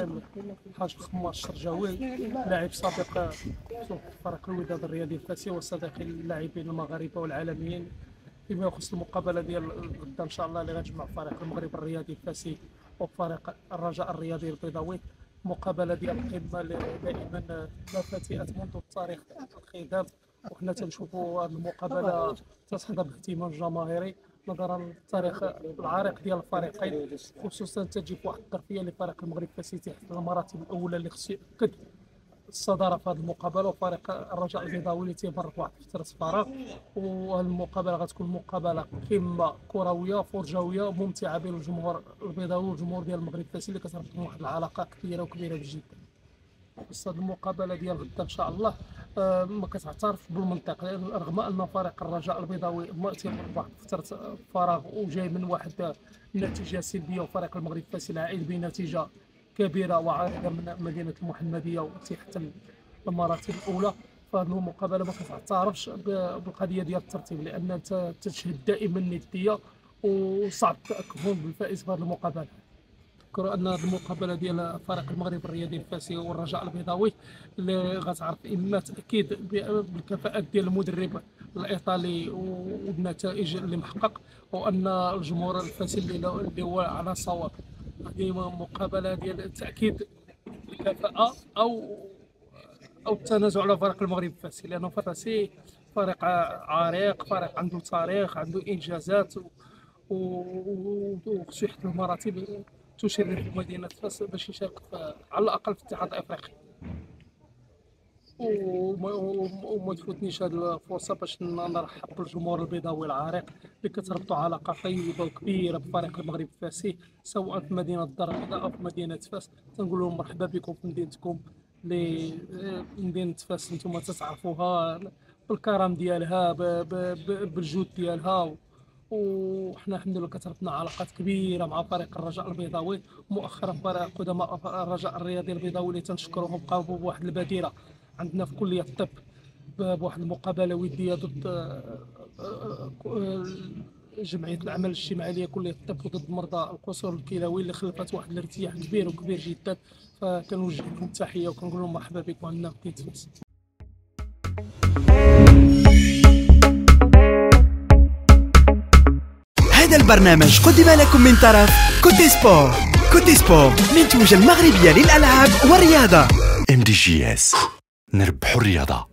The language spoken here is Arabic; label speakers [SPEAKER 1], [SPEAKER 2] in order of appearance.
[SPEAKER 1] الحاج خماش الشرجاوي لاعب سابق فريق الوداد الرياضي الفاسي وصديقي اللاعبين المغاربة والعالميين. فيما يخص المقابلة ديال غدا إن شاء الله اللي غتجمع فريق المغرب الرياضي الفاسي وفريق الرجاء الرياضي البيضاوي. مقابلة ديال القمة دائما لا فاتئه منذ التاريخ الخضاب. وحنا تنشوفوا هذه المقابلة تتحظى باهتمام جماهيري نظرا للتاريخ العريق ديال الفريقين خصوصا تجي في واحد الظرفيه لفريق المغرب فاسي تحت المراتب الأولى اللي خصو ياكد الصدارة في هذه المقابلة وفريق الرجاء البيضاوي اللي تيمر واحد فتره فراغ والمقابله غتكون مقابلة قمة كروية فرجوية ممتعة بين الجمهور البيضاوي والجمهور ديال المغرب الفاسي اللي كتربطهم واحد العلاقة كبيرة وكبيرة بس هذه المقابلة ديال غدا إن شاء الله ما كتعترفش بالمنطق رغم أن فريق الرجاء البيضاوي تيمر بواحد فترة فراغ وجاي من واحد النتيجه سلبية وفريق المغرب الفاسي العائد بنتيجة كبيرة وعارضه من مدينة المحمدية وتحت المراتب الأولى. فهذه المقابلة ما كتعترفش بالقضية ديال الترتيب لأن تشهد دائما النديه وصعب التاكد بالفائز في هذه المقابلة. نذكروا أن المقابلة ديال فريق المغرب الرياضي الفاسي والرجاء البيضاوي اللي غتعرف اما تأكيد بالكفاءات ديال المدرب الإيطالي والنتائج اللي محقق وأن الجمهور الفاسي اللي هو على صواب. هذه مقابلة ديال تأكيد الكفاءه أو أو التنازع على فريق المغرب الفاسي لأنه فراسي فريق عريق فريق عنده تاريخ عنده إنجازات وخصو يحط المراتب تشرف مدينة فاس باش يشارك على الأقل في الاتحاد الأفريقي وما تفوتنيش هذه الفرصة باش نرحب بالجمهور البيضاوي العريق اللي كتربطوا علاقة طيبة وكبيرة بفريق المغرب الفاسي سواء في مدينة الدار البيضاء أو في مدينة فاس. تنقول لهم مرحبا بكم في مدينتكم اللي مدينة فاس نتوما تتعرفوها بالكرم ديالها بالجود ديالها. وحنا الحمد لله كتربطنا علاقات كبيرة مع فريق الرجاء البيضاوي مؤخرا فريق قدماء الرجاء الرياضي البيضاوي اللي تنشكرهم بقاو بواحد البديره عندنا في كلية الطب بواحد المقابلة ودية ضد آه، آه، جمعية الأعمال الاجتماعية كلية الطب وضد مرضى القصور الكلوي اللي خلفت واحد الارتياح كبير وكبير جدا. فكنوجه لكم التحيه وكنقول لهم مرحبا بكم. عندنا في تونس
[SPEAKER 2] البرنامج. قدم لكم من طرف كوتي سبور. كوتي سبور منتوجة المغربية للألعاب والرياضة.
[SPEAKER 3] MDJS نربحوا الرياضة.